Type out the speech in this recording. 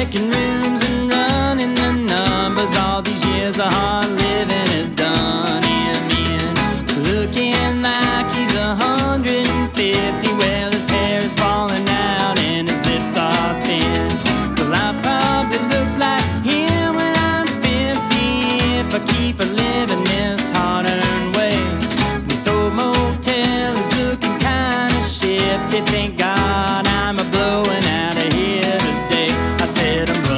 Me checking rooms and running the numbers. All these years of hard living has done him in. Looking like he's hundred and fifty. Well, his hair is falling out and his lips are thin. Well, I probably look like him when I'm fifty if I keep a living this hard-earned way. This old motel is looking kinda shifty. Thank God said I'm